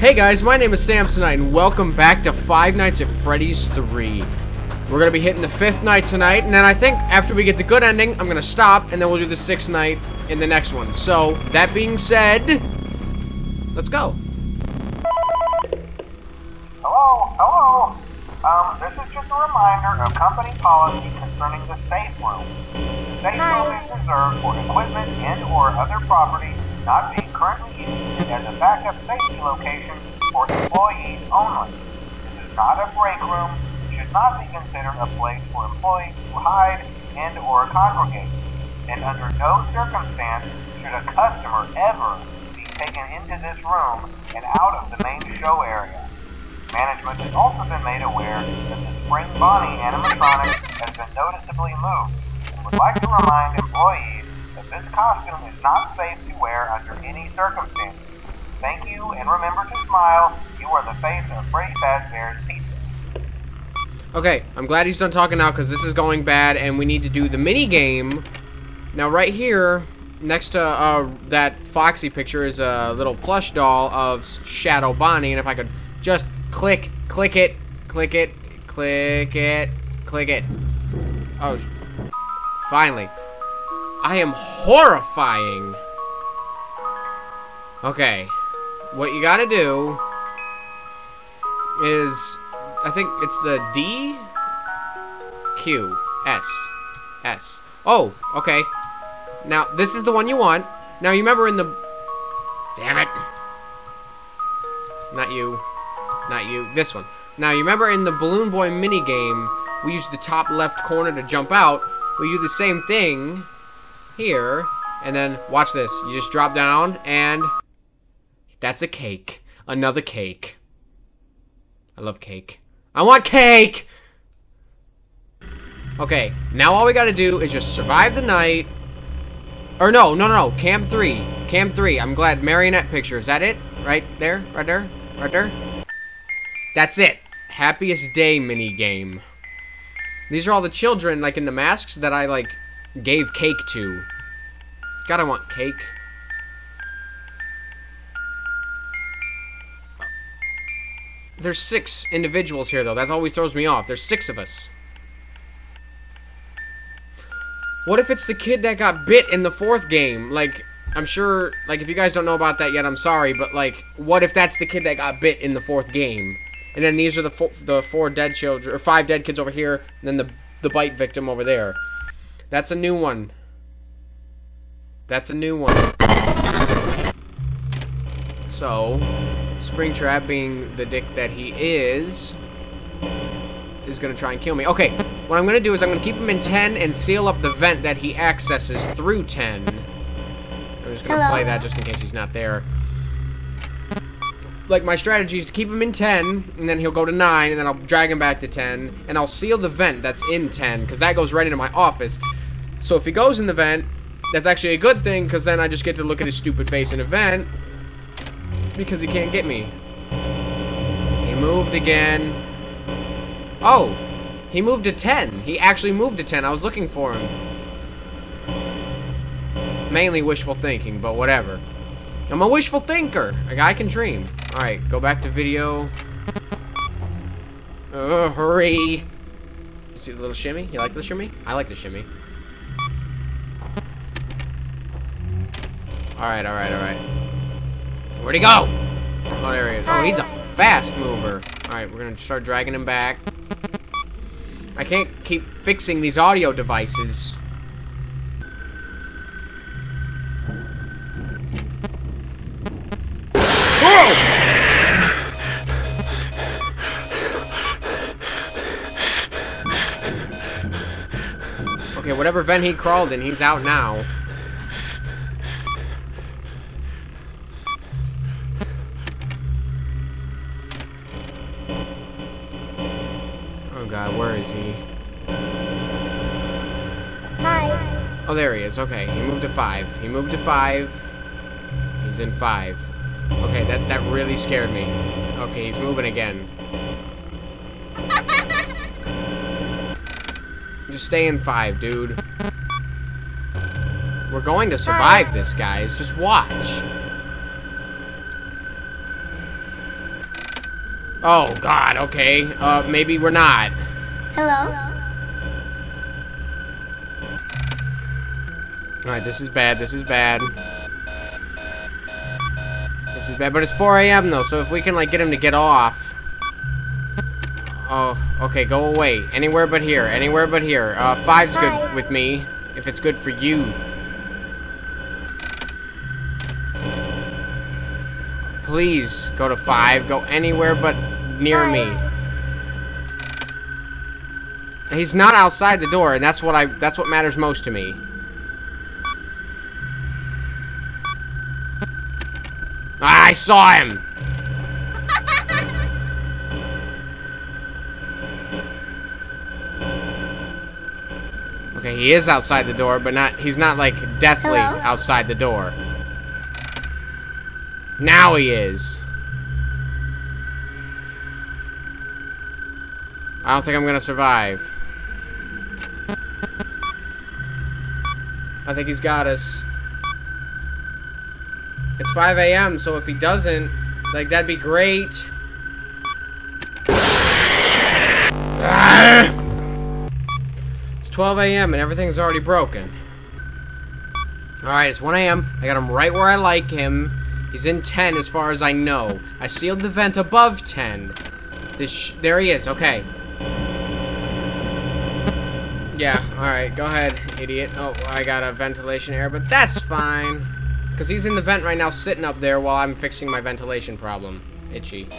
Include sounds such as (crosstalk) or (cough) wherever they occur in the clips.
Hey guys, my name is Samsonite, and welcome back to Five Nights at Freddy's 3. We're gonna be hitting the fifth night tonight, and then I think after we get the good ending, I'm gonna stop, and then we'll do the sixth night in the next one. So, that being said, let's go. Hello, hello. Um, this is just a reminder of company policy concerning the safe room. The safe room is reserved for equipment and or other property not being currently used as a backup safety location for employees only. This is not a break room, should not be considered a place for employees to hide and or congregate. And under no circumstance should a customer ever be taken into this room and out of the main show area. Management has also been made aware that the Spring Bonnie animatronic has been noticeably moved and would like to remind employees this costume is not safe to wear under any circumstances. Thank you, and remember to smile. You are the face of Freddy Fazbear's Pizza. Okay, I'm glad he's done talking now, because this is going bad, and we need to do the mini game. Now, right here, next to uh, that Foxy picture is a little plush doll of Shadow Bonnie, and if I could just click, click it, click it, click it, click it. Oh, finally. I am horrifying. Okay. What you gotta do is, I think it's the D, Q, S, S. Oh, okay. Now, this is the one you want. Now, you remember in the... Damn it. Not you. Not you. This one. Now, you remember in the Balloon Boy minigame, we use the top left corner to jump out. We do the same thing here, and then watch this. You just drop down, and that's a cake. Another cake. I love cake. I want cake! Okay, now all we gotta do is just survive the night. Or no, no, no, no, Cam 3. Cam 3, I'm glad. Marionette picture, is that it? Right there? Right there? Right there? That's it. Happiest day mini game. These are all the children, like, in the masks that I, like, gave cake to. God, I want cake. There's six individuals here, though. That always throws me off. There's six of us. What if it's the kid that got bit in the fourth game? Like, I'm sure, like, if you guys don't know about that yet, I'm sorry, but, like, what if that's the kid that got bit in the fourth game? And then these are the four, the four dead children, or five dead kids over here, and then the, the bite victim over there. That's a new one. That's a new one. So, Springtrap, being the dick that he is, is gonna try and kill me. Okay, what I'm gonna do is I'm gonna keep him in 10 and seal up the vent that he accesses through 10. I'm just gonna Hello. play that just in case he's not there. Like, my strategy is to keep him in 10, and then he'll go to 9, and then I'll drag him back to 10, and I'll seal the vent that's in 10, because that goes right into my office. So if he goes in the vent, that's actually a good thing, because then I just get to look at his stupid face in a vent, because he can't get me. He moved again. Oh, he moved to 10. He actually moved to 10. I was looking for him. Mainly wishful thinking, but whatever. I'm a wishful thinker. A guy can dream. Alright, go back to video. Uh, hurry. You see the little shimmy? You like the shimmy? I like the shimmy. Alright, alright, alright. Where'd he go? Oh, there he is. Oh, he's a fast mover. Alright, we're gonna start dragging him back. I can't keep fixing these audio devices. Okay, whatever vent he crawled in, he's out now. God, where is he? Hi. Oh, there he is. Okay, he moved to five. He moved to five. He's in five. Okay, that, that really scared me. Okay, he's moving again. (laughs) Just stay in five, dude. We're going to survive this, guys. Just watch. Oh, God, okay. Uh, maybe we're not. Hello? Alright, this is bad, this is bad. This is bad, but it's 4 a.m. though, so if we can, like, get him to get off. Oh, okay, go away. Anywhere but here, anywhere but here. Uh, five's good with me, if it's good for you. Please, go to five, go anywhere but near Hi. me. He's not outside the door, and that's what I, that's what matters most to me. Ah, I saw him. (laughs) Okay, he is outside the door, but not he's not like deathly Hello? outside the door. Now he is. I don't think I'm gonna survive. I think he's got us. It's 5 a.m., so if he doesn't, like, that'd be great. It's 12 a.m. and everything's already broken. Alright, it's 1 a.m. I got him right where I like him. He's in 10 as far as I know. I sealed the vent above 10. This there he is, okay. Yeah, alright, go ahead, idiot. Oh, I got a ventilation error, but that's fine. Because he's in the vent right now, sitting up there while I'm fixing my ventilation problem. Itchy.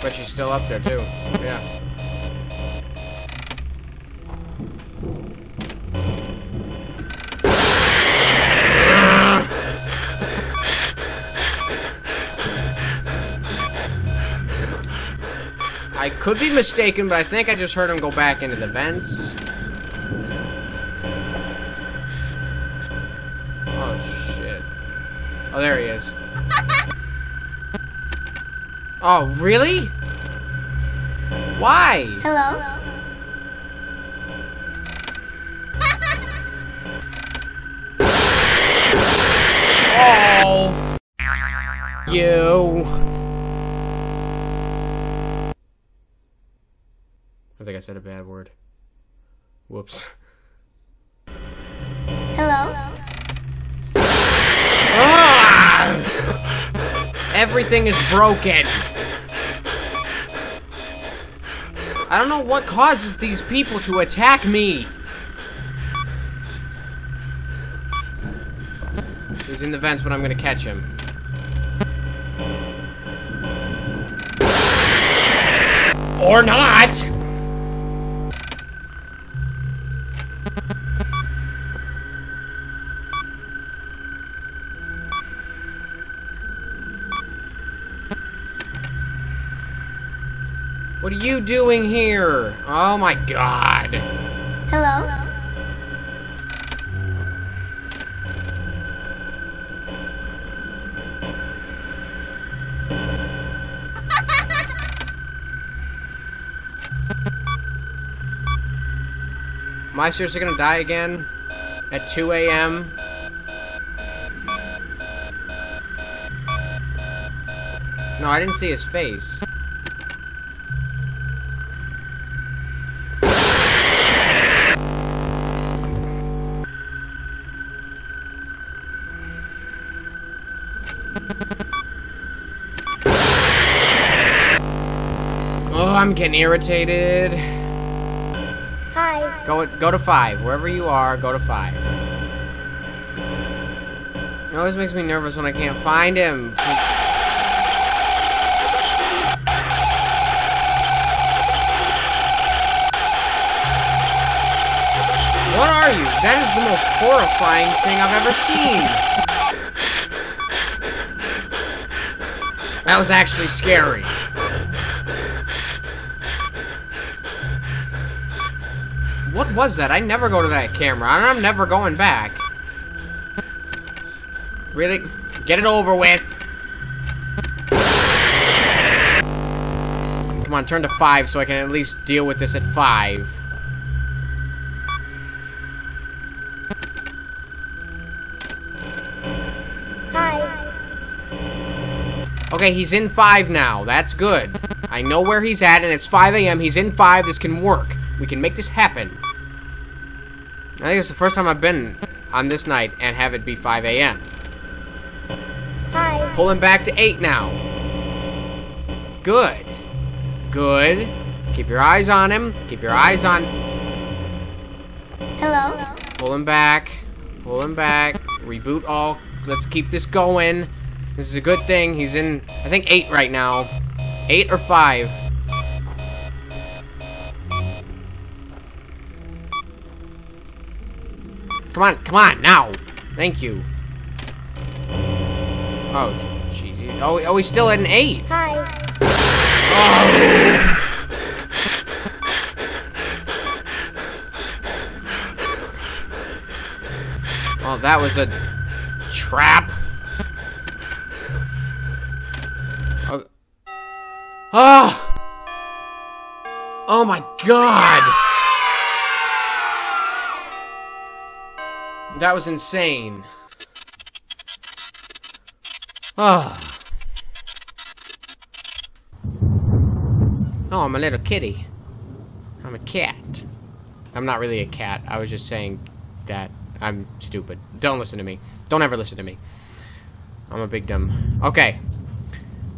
But she's still up there, too. Yeah. I could be mistaken, but I think I just heard him go back into the vents. Oh, shit. Oh, there he is. Oh, really? Why? Hello? Oh, you. Think I said a bad word. Whoops. Hello? Ah! Everything is broken. I don't know what causes these people to attack me. He's in the vents, but I'm gonna catch him. Or not! What are you doing here? Oh my god. Hello? (laughs) Am I seriously gonna die again? At 2 a.m.? No, I didn't see his face. Oh, I'm getting irritated. Hi. Go go to five. Wherever you are, go to five. It always makes me nervous when I can't find him. What are you? That is the most horrifying thing I've ever seen. That was actually scary. What was that? I never go to that camera. I'm never going back. Really? Get it over with. Come on, turn to five so I can at least deal with this at five. Okay, he's in 5 now. That's good. I know where he's at, and it's 5 a.m. He's in 5. This can work. We can make this happen. I think it's the first time I've been on this night and have it be 5 a.m. Hi. Pull him back to 8 now. Good. Good. Keep your eyes on him. Keep your eyes on... Hello. Pull him back. Pull him back. Reboot all. Let's keep this going. This is a good thing. He's in, I think, 8 right now. 8 or 5. Come on, come on, now. Thank you. Oh, jeez. Oh, oh, he's still at an 8. Hi. Oh, Well, that was a trap. Oh, oh my god. That was insane. Oh. Oh, I'm a little kitty. I'm a cat. I'm not really a cat. I was just saying that. I'm stupid. Don't listen to me. Don't ever listen to me. I'm a big dumb. Okay.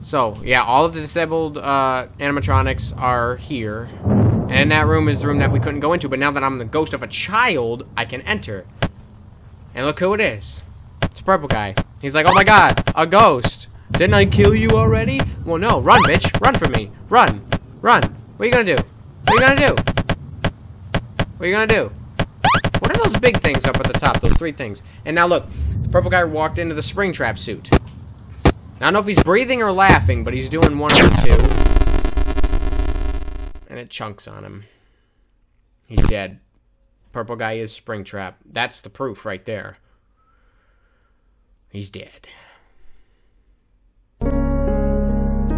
So, yeah, all of the disabled uh, animatronics are here. And that room is the room that we couldn't go into. But now that I'm the ghost of a child, I can enter. And look who it is. It's a purple guy. He's like, oh my god, a ghost. Didn't I kill you already? Well, no. Run, bitch. Run from me. Run. Run. What are you gonna do? What are you gonna do? What are you gonna do? What are those big things up at the top? Those three things. And now look, the purple guy walked into the Springtrap suit. I don't know if he's breathing or laughing, but he's doing one or two. And it chunks on him. He's dead. Purple guy is Springtrap. That's the proof right there. He's dead.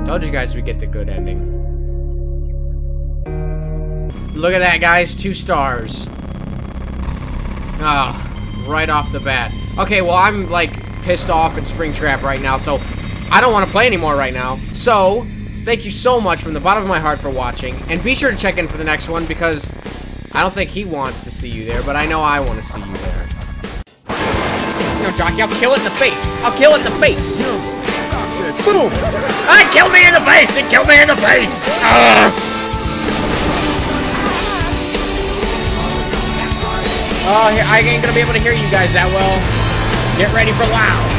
Told you guys we'd get the good ending. Look at that, guys. Two stars. Ah, right off the bat. Okay, well, I'm, like, pissed off at Springtrap right now, so I don't want to play anymore right now. So, thank you so much from the bottom of my heart for watching, and be sure to check in for the next one, because I don't think he wants to see you there, but I know I want to see you there. You know, Jockey, I'll kill it in the face. I'll kill it in the face. Boom! I killed me in the face! It killed me in the face! Ugh. Oh, I ain't gonna be able to hear you guys that well. Get ready for loud.